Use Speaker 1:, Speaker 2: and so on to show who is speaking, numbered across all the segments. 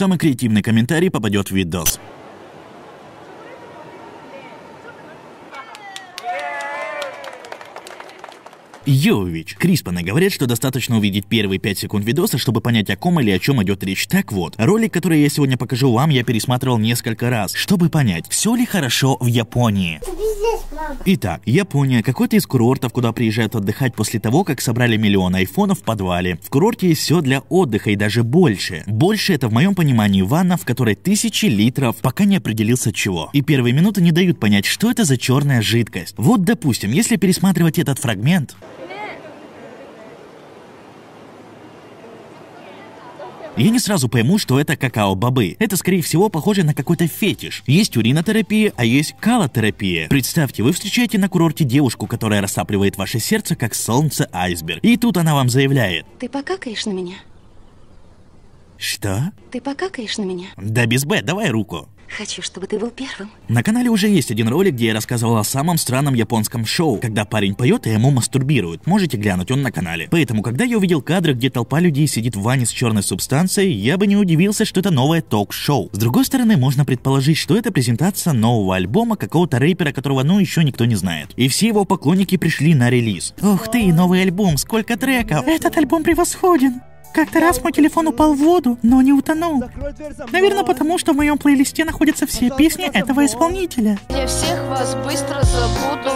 Speaker 1: Самый креативный комментарий попадет в видос. Йович. Криспаны говорят, что достаточно увидеть первые 5 секунд видоса, чтобы понять, о ком или о чем идет речь. Так вот, ролик, который я сегодня покажу вам, я пересматривал несколько раз, чтобы понять, все ли хорошо в Японии. Итак, Япония – какой-то из курортов, куда приезжают отдыхать после того, как собрали миллион айфонов в подвале. В курорте есть все для отдыха и даже больше. Больше это в моем понимании ванна, в которой тысячи литров, пока не определился чего. И первые минуты не дают понять, что это за черная жидкость. Вот, допустим, если пересматривать этот фрагмент, Я не сразу пойму, что это какао-бобы. Это, скорее всего, похоже на какой-то фетиш. Есть уринотерапия, а есть калотерапия. Представьте, вы встречаете на курорте девушку, которая растапливает ваше сердце, как солнце айсберг. И тут она вам заявляет.
Speaker 2: Ты покакаешь на меня?
Speaker 1: Что?
Speaker 2: Ты покакаешь на меня?
Speaker 1: Да без Б, давай руку.
Speaker 2: Хочу, чтобы ты был первым.
Speaker 1: На канале уже есть один ролик, где я рассказывал о самом странном японском шоу, когда парень поет, и ему мастурбируют. Можете глянуть, он на канале. Поэтому, когда я увидел кадры, где толпа людей сидит в ванне с черной субстанцией, я бы не удивился, что это новое ток-шоу. С другой стороны, можно предположить, что это презентация нового альбома какого-то рэпера, которого ну еще никто не знает. И все его поклонники пришли на релиз. Ух ты, новый альбом, сколько треков! Этот альбом превосходен! Как-то раз мой телефон упал в воду, но не утонул. Наверное, потому что в моем плейлисте находятся все песни этого исполнителя.
Speaker 3: Я всех вас быстро забуду.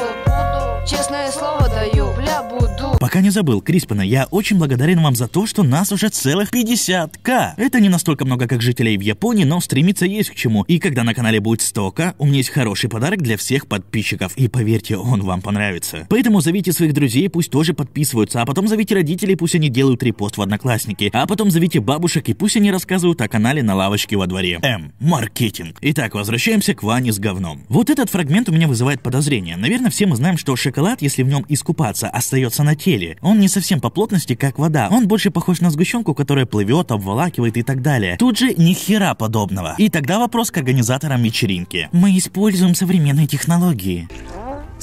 Speaker 3: Честное слово даю, бля, буду.
Speaker 1: Пока не забыл, Криспина, я очень благодарен вам за то, что нас уже целых 50к. Это не настолько много, как жителей в Японии, но стремиться есть к чему. И когда на канале будет 100к, у меня есть хороший подарок для всех подписчиков. И поверьте, он вам понравится. Поэтому зовите своих друзей, пусть тоже подписываются, а потом зовите родителей, пусть они делают репост в Одноклассники, а потом зовите бабушек, и пусть они рассказывают о канале на лавочке во дворе. М. Маркетинг. Итак, возвращаемся к Ване с говном. Вот этот фрагмент у меня вызывает подозрение. Наверное, все мы знаем, что шоколад, если в нем искупаться, остается на теле. Он не совсем по плотности, как вода. Он больше похож на сгущенку, которая плывет, обволакивает и так далее. Тут же ни хера подобного. И тогда вопрос к организаторам вечеринки. Мы используем современные технологии.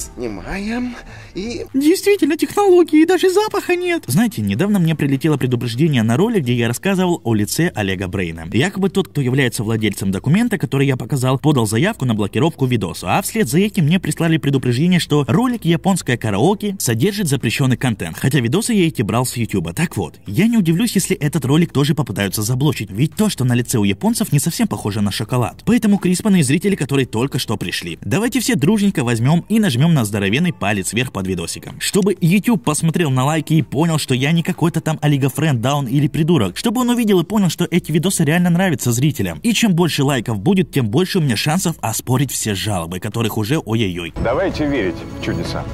Speaker 4: Снимаем и...
Speaker 1: Действительно, технологии, даже запаха нет. Знаете, недавно мне прилетело предупреждение на ролик, где я рассказывал о лице Олега Брейна. Якобы тот, кто является владельцем документа, который я показал, подал заявку на блокировку видоса, а вслед за этим мне прислали предупреждение, что ролик «Японское караоке» содержит запрещенный контент, хотя видосы я эти брал с YouTube. Так вот, я не удивлюсь, если этот ролик тоже попытаются заблочить, ведь то, что на лице у японцев, не совсем похоже на шоколад. Поэтому Криспаны и зрители, которые только что пришли, давайте все дружненько возьмем и нажмем на здоровенный палец вверх под видосиком. Чтобы YouTube посмотрел на лайки и понял, что я не какой-то там олигофренд, даун или придурок. Чтобы он увидел и понял, что эти видосы реально нравятся зрителям. И чем больше лайков будет, тем больше у меня шансов оспорить все жалобы, которых уже ой-ой-ой.
Speaker 5: Давайте верить в чудеса.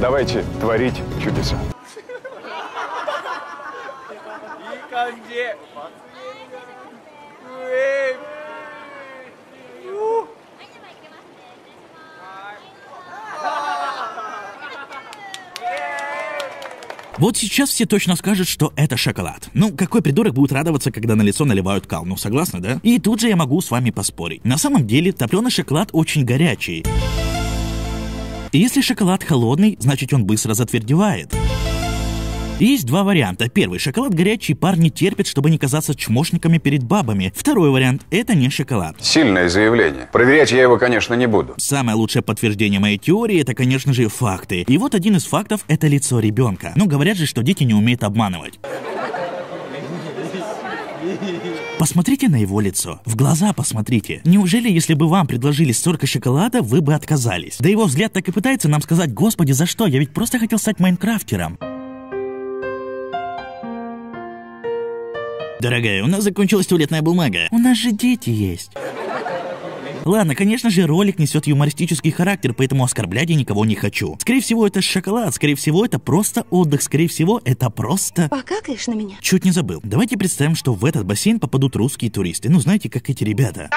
Speaker 5: Давайте творить чудеса.
Speaker 1: Вот сейчас все точно скажут, что это шоколад. Ну, какой придурок будет радоваться, когда на лицо наливают кал? Ну, согласны, да? И тут же я могу с вами поспорить. На самом деле, топленый шоколад очень горячий. И если шоколад холодный, значит он быстро затвердевает. Есть два варианта. Первый. Шоколад горячий пар не терпит, чтобы не казаться чмошниками перед бабами. Второй вариант. Это не шоколад.
Speaker 5: Сильное заявление. Проверять я его, конечно, не буду.
Speaker 1: Самое лучшее подтверждение моей теории это, конечно же, факты. И вот один из фактов это лицо ребенка. Ну, говорят же, что дети не умеют обманывать. Посмотрите на его лицо. В глаза посмотрите. Неужели, если бы вам предложили столько шоколада, вы бы отказались? Да его взгляд так и пытается нам сказать, господи, за что? Я ведь просто хотел стать майнкрафтером. Дорогая, у нас закончилась туалетная бумага. У нас же дети есть. Ладно, конечно же, ролик несет юмористический характер, поэтому оскорблять я никого не хочу. Скорее всего, это шоколад, скорее всего, это просто отдых, скорее всего, это просто...
Speaker 2: Покакаешь на меня?
Speaker 1: Чуть не забыл. Давайте представим, что в этот бассейн попадут русские туристы. Ну, знаете, как эти ребята.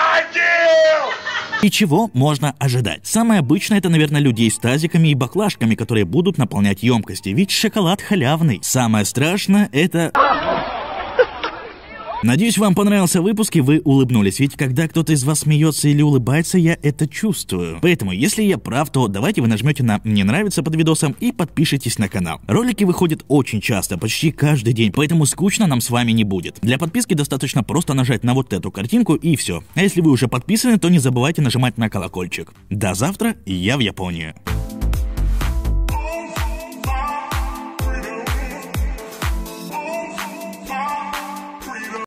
Speaker 1: И чего можно ожидать? Самое обычное это, наверное, людей с тазиками и баклажками, которые будут наполнять емкости, ведь шоколад халявный. Самое страшное это... Надеюсь, вам понравился выпуск и вы улыбнулись, ведь когда кто-то из вас смеется или улыбается, я это чувствую. Поэтому, если я прав, то давайте вы нажмете на «Мне нравится» под видосом и подпишитесь на канал. Ролики выходят очень часто, почти каждый день, поэтому скучно нам с вами не будет. Для подписки достаточно просто нажать на вот эту картинку и все. А если вы уже подписаны, то не забывайте нажимать на колокольчик. До завтра, я в Японию.